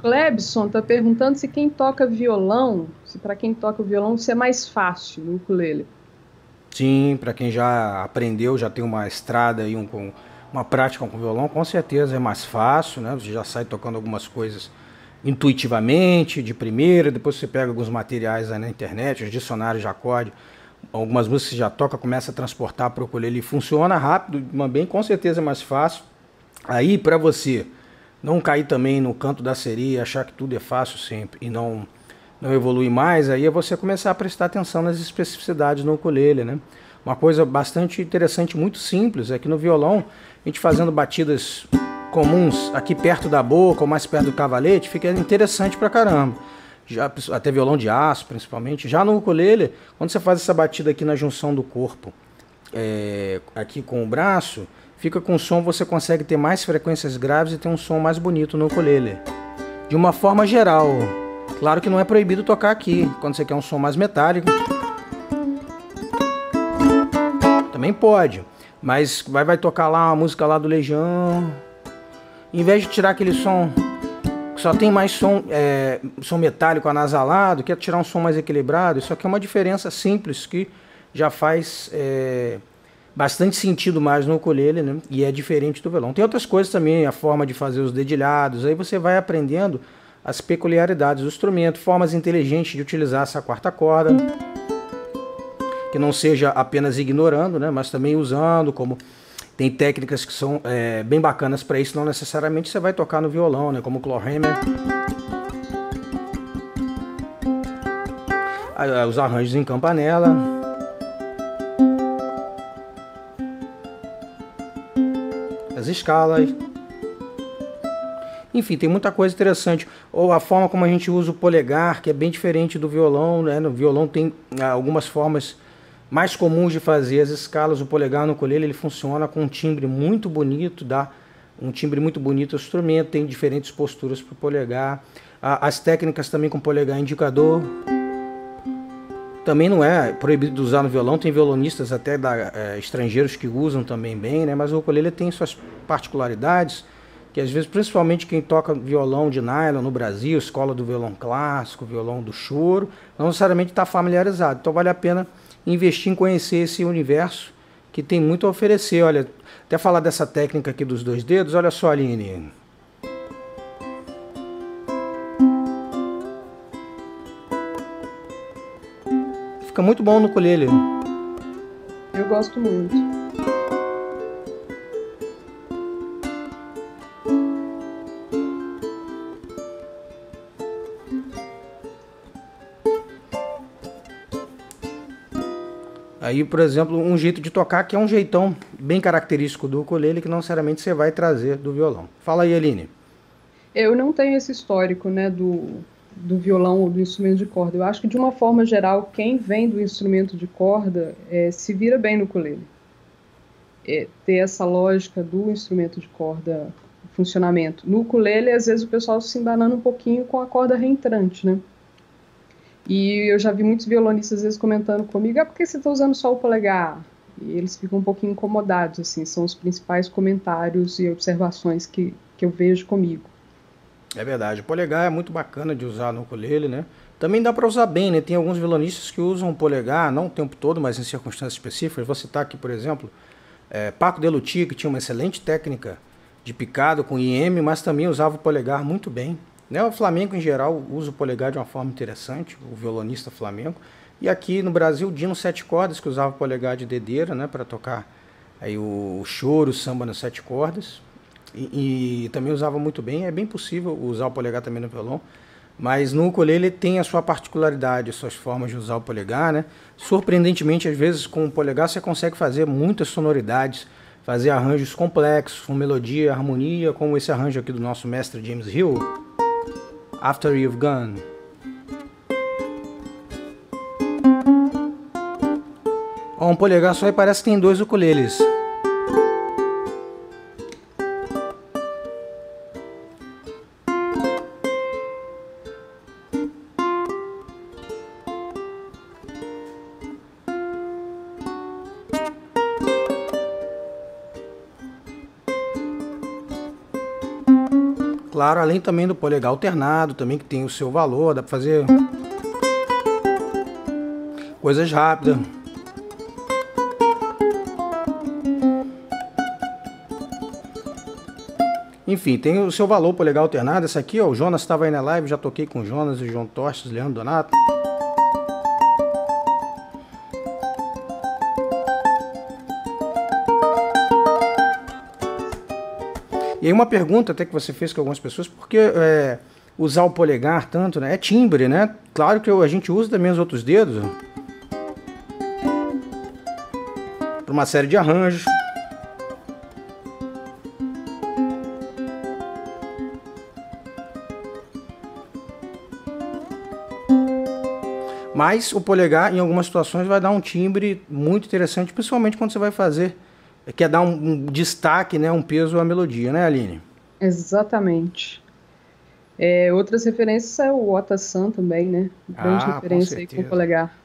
Clebson está perguntando se quem toca violão, se para quem toca violão, se é mais fácil no ukulele. Sim, para quem já aprendeu, já tem uma estrada e um, uma prática com violão, com certeza é mais fácil, né? Você já sai tocando algumas coisas intuitivamente, de primeira, depois você pega alguns materiais aí na internet, os dicionários de acorde, algumas músicas você já toca, começa a transportar para o ukulele, funciona rápido, bem, com certeza é mais fácil. Aí para você não cair também no canto da seria, achar que tudo é fácil sempre e não não evoluir mais, aí é você começar a prestar atenção nas especificidades no ukulele, né? Uma coisa bastante interessante, muito simples, é que no violão, a gente fazendo batidas comuns aqui perto da boca ou mais perto do cavalete, fica interessante pra caramba. Já, até violão de aço, principalmente. Já no ukulele, quando você faz essa batida aqui na junção do corpo, é, aqui com o braço, fica com som, você consegue ter mais frequências graves e ter um som mais bonito no ukulele. De uma forma geral, claro que não é proibido tocar aqui, quando você quer um som mais metálico. Também pode, mas vai, vai tocar lá uma música lá do Legião, em vez de tirar aquele som que só tem mais som, é, som metálico anasalado, quer tirar um som mais equilibrado, isso aqui é uma diferença simples que já faz é, bastante sentido mais no ukulele, né? E é diferente do violão. Tem outras coisas também, a forma de fazer os dedilhados, aí você vai aprendendo as peculiaridades do instrumento, formas inteligentes de utilizar essa quarta corda, que não seja apenas ignorando, né? Mas também usando como tem técnicas que são é, bem bacanas para isso, não necessariamente você vai tocar no violão, né? Como o Chlorhammer. Os arranjos em campanela. As escalas. Enfim, tem muita coisa interessante. Ou a forma como a gente usa o polegar, que é bem diferente do violão. Né? No violão tem ah, algumas formas mais comuns de fazer as escalas, o polegar no ukulele ele funciona com um timbre muito bonito, dá um timbre muito bonito ao instrumento, tem diferentes posturas para o polegar. As técnicas também com polegar indicador. Também não é proibido usar no violão, tem violonistas até da, é, estrangeiros que usam também bem, né? mas o ukulele tem suas particularidades, que às vezes, principalmente quem toca violão de nylon no Brasil, escola do violão clássico, violão do choro, não necessariamente está familiarizado. Então vale a pena investir em conhecer esse universo que tem muito a oferecer. Olha, até falar dessa técnica aqui dos dois dedos, olha só, Aline. Fica muito bom no colher. Eu gosto muito. Aí, por exemplo, um jeito de tocar que é um jeitão bem característico do ukulele que não necessariamente você vai trazer do violão. Fala aí, Aline. Eu não tenho esse histórico, né, do, do violão ou do instrumento de corda. Eu acho que, de uma forma geral, quem vem do instrumento de corda é, se vira bem no ukulele. É, ter essa lógica do instrumento de corda, funcionamento. No ukulele, às vezes, o pessoal se embanando um pouquinho com a corda reentrante, né? E eu já vi muitos violonistas às vezes comentando comigo, ah, por que você está usando só o polegar? E eles ficam um pouquinho incomodados, assim, são os principais comentários e observações que, que eu vejo comigo. É verdade, o polegar é muito bacana de usar no ukulele, né? Também dá para usar bem, né? Tem alguns violonistas que usam o polegar, não o tempo todo, mas em circunstâncias específicas. Vou citar aqui, por exemplo, é, Paco Delutia, que tinha uma excelente técnica de picado com IM, mas também usava o polegar muito bem. Né? O Flamengo, em geral, usa o polegar de uma forma interessante, o violonista Flamengo. E aqui no Brasil, Dino Sete Cordas, que usava o polegar de dedeira né, para tocar aí o, o choro, o samba nas sete cordas. E, e, também usava muito bem. É bem possível usar o polegar também no violão. Mas no ukulele tem a sua particularidade, as suas formas de usar o polegar. Né? Surpreendentemente, às vezes, com o polegar você consegue fazer muitas sonoridades, fazer arranjos complexos, com melodia, harmonia, como esse arranjo aqui do nosso mestre James Hill. After You've Gone. Um polegar só e parece que tem dois ukuleles. Claro, além também do polegar alternado, também que tem o seu valor, dá para fazer coisas rápidas. Enfim, tem o seu valor polegar alternado. Essa aqui, ó, o Jonas estava aí na live, já toquei com o Jonas, o João Tostes, Leandro Donato. Aí uma pergunta até que você fez com algumas pessoas, por que é, usar o polegar tanto, né? É timbre, né? Claro que a gente usa também os outros dedos para uma série de arranjos. Mas o polegar, em algumas situações, vai dar um timbre muito interessante, principalmente quando você vai fazer, quer dar um, um destaque, né, um peso à melodia, né, Aline? Exatamente. É, outras referências é o Ota San também, né? Grande ah, referência com aí com o polegar.